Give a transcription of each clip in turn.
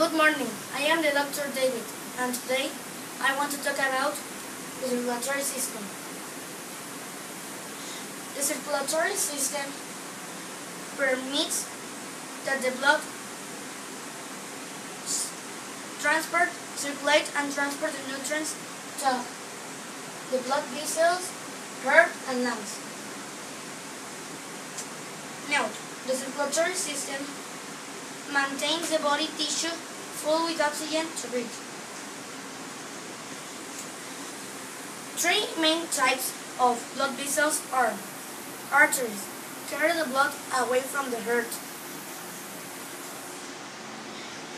Good morning. I am the Dr. David, and today I want to talk about the circulatory system. The circulatory system permits that the blood transport, circulate, and transport the nutrients to the blood vessels, heart, and lungs. Now, the circulatory system maintains the body tissue full with oxygen to breathe. Three main types of blood vessels are arteries, carry the blood away from the heart.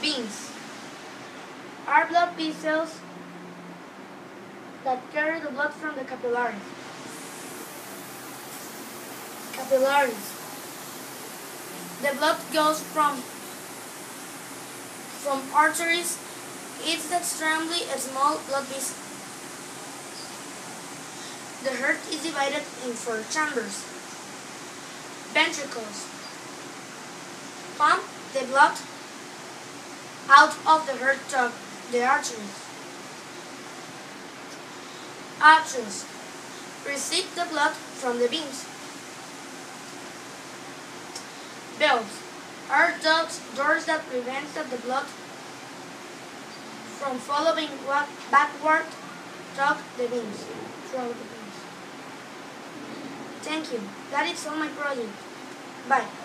Veins are blood vessels that carry the blood from the capillaries. Capillaries. The blood goes from from arteries, it's extremely small blood vessel. The heart is divided in four chambers. Ventricles pump the blood out of the heart to the arteries. Arteries receive the blood from the veins. Valves are doors that prevent the blood from following backward through the veins. Through the veins. Thank you. That is all my project. Bye.